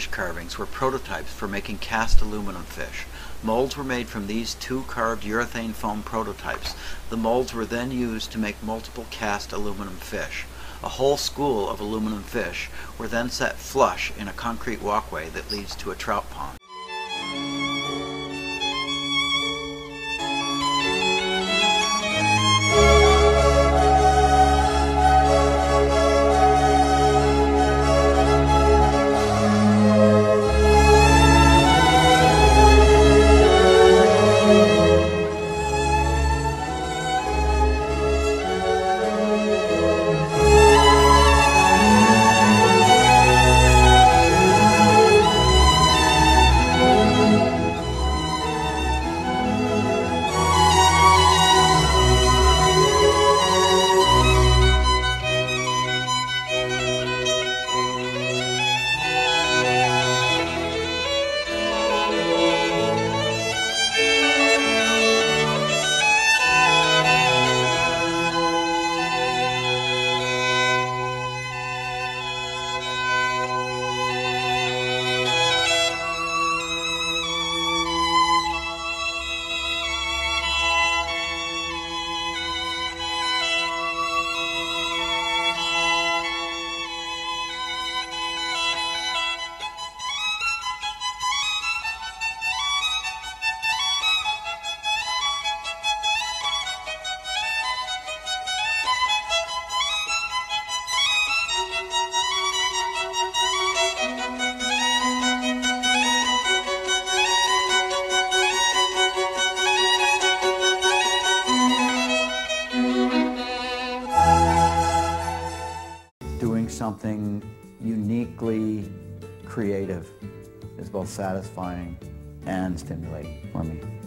fish carvings were prototypes for making cast aluminum fish. Molds were made from these two carved urethane foam prototypes. The molds were then used to make multiple cast aluminum fish. A whole school of aluminum fish were then set flush in a concrete walkway that leads to a trout pond. Both satisfying and stimulating for me.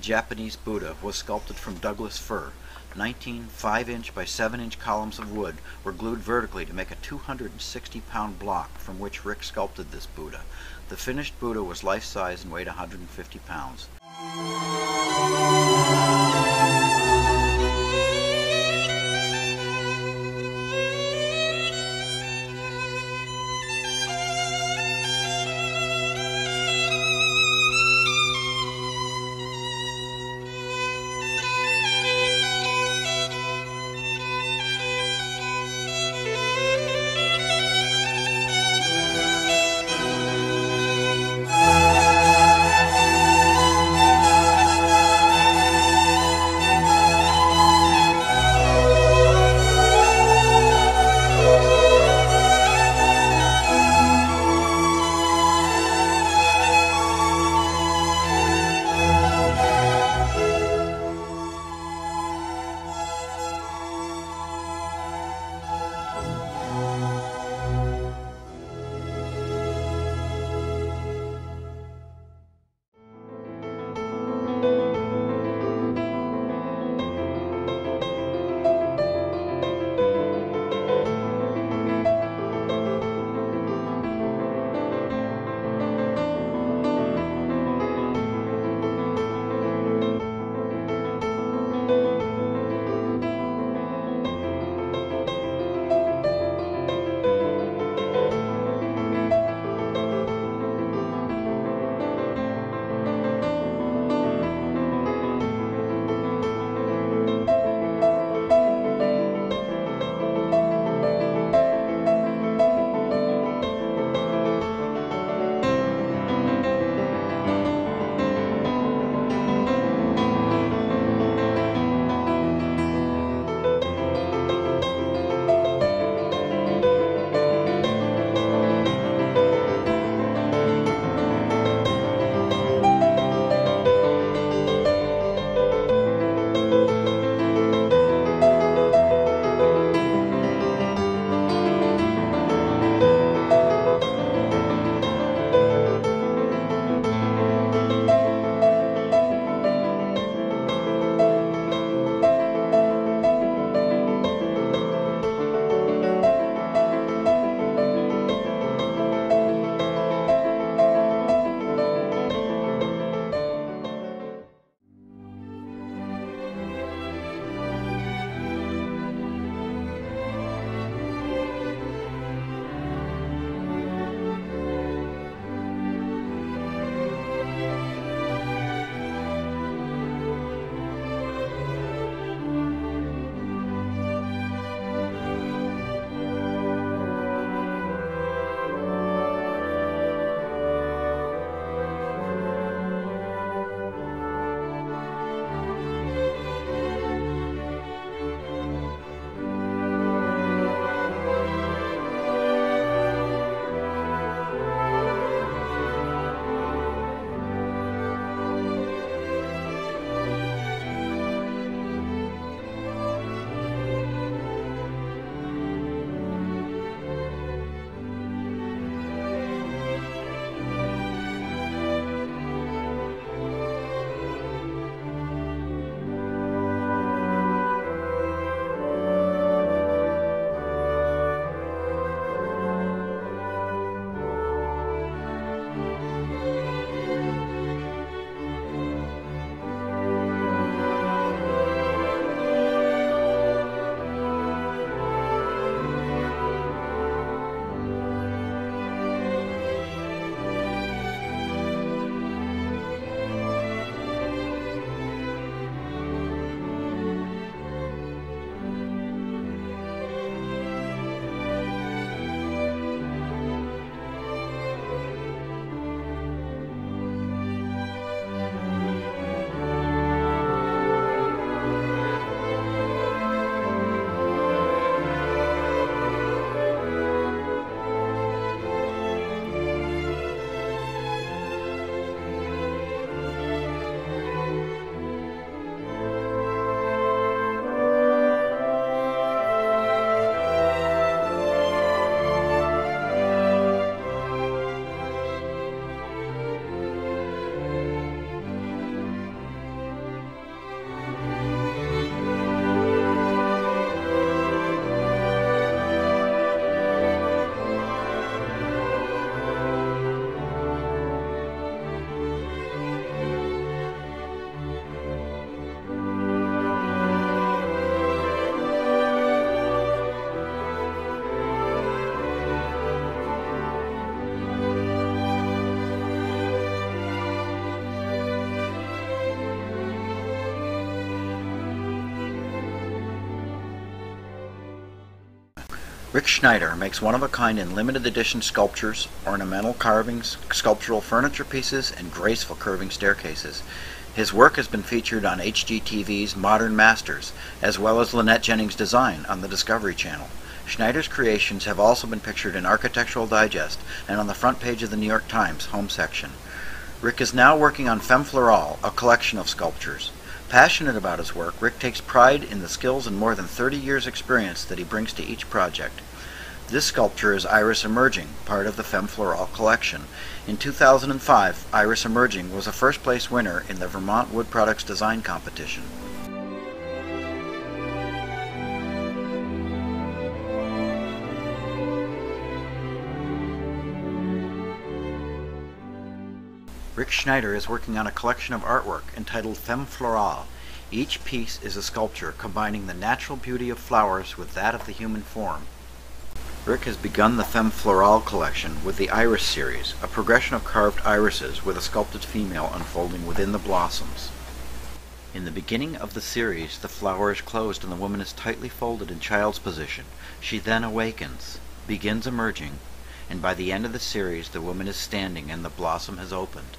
Japanese Buddha was sculpted from Douglas fir. 19 5-inch by 7-inch columns of wood were glued vertically to make a 260-pound block from which Rick sculpted this Buddha. The finished Buddha was life-size and weighed 150 pounds. Rick Schneider makes one-of-a-kind and limited edition sculptures, ornamental carvings, sculptural furniture pieces, and graceful curving staircases. His work has been featured on HGTV's Modern Masters, as well as Lynette Jennings' Design on the Discovery Channel. Schneider's creations have also been pictured in Architectural Digest and on the front page of the New York Times home section. Rick is now working on Femme Florale, a collection of sculptures. Passionate about his work, Rick takes pride in the skills and more than 30 years' experience that he brings to each project. This sculpture is Iris Emerging, part of the Femme Florale collection. In 2005, Iris Emerging was a first place winner in the Vermont Wood Products Design Competition. Rick Schneider is working on a collection of artwork entitled Femme Florale. Each piece is a sculpture combining the natural beauty of flowers with that of the human form. Rick has begun the Femme Florale collection with the Iris series, a progression of carved irises with a sculpted female unfolding within the blossoms. In the beginning of the series, the flower is closed and the woman is tightly folded in child's position. She then awakens, begins emerging, and by the end of the series, the woman is standing and the blossom has opened.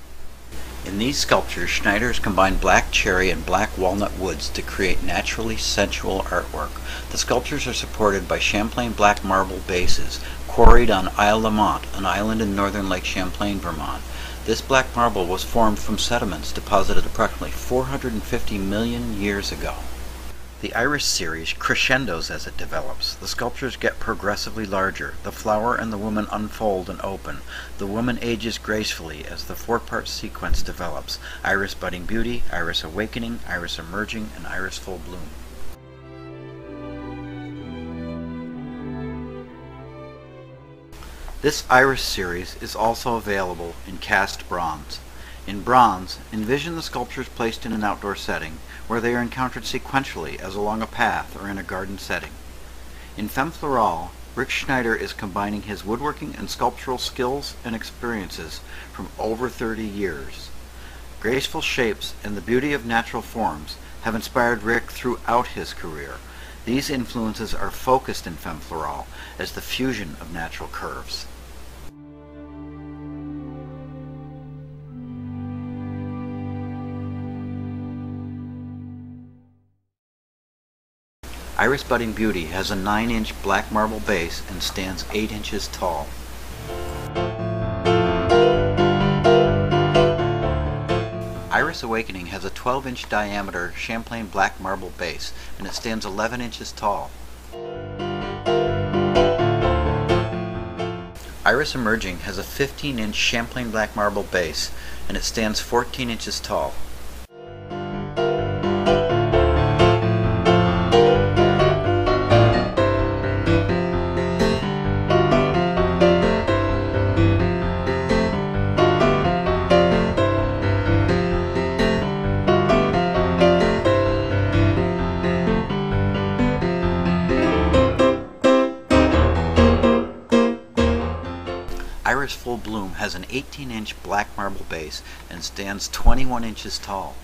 In these sculptures, Schneider has combined black cherry and black walnut woods to create naturally sensual artwork. The sculptures are supported by Champlain black marble bases, quarried on Isle La Motte, an island in northern Lake Champlain, Vermont. This black marble was formed from sediments deposited approximately 450 million years ago. The iris series crescendos as it develops. The sculptures get progressively larger. The flower and the woman unfold and open. The woman ages gracefully as the four-part sequence develops. Iris budding beauty, iris awakening, iris emerging, and iris full bloom. This iris series is also available in cast bronze. In bronze, envision the sculptures placed in an outdoor setting, where they are encountered sequentially as along a path or in a garden setting. In Femme Florale, Rick Schneider is combining his woodworking and sculptural skills and experiences from over 30 years. Graceful shapes and the beauty of natural forms have inspired Rick throughout his career. These influences are focused in Femme Florale as the fusion of natural curves. Iris Budding Beauty has a 9-inch black marble base and stands 8 inches tall. Iris Awakening has a 12-inch diameter Champlain black marble base and it stands 11 inches tall. Iris Emerging has a 15-inch Champlain black marble base and it stands 14 inches tall. Full Bloom has an 18 inch black marble base and stands 21 inches tall.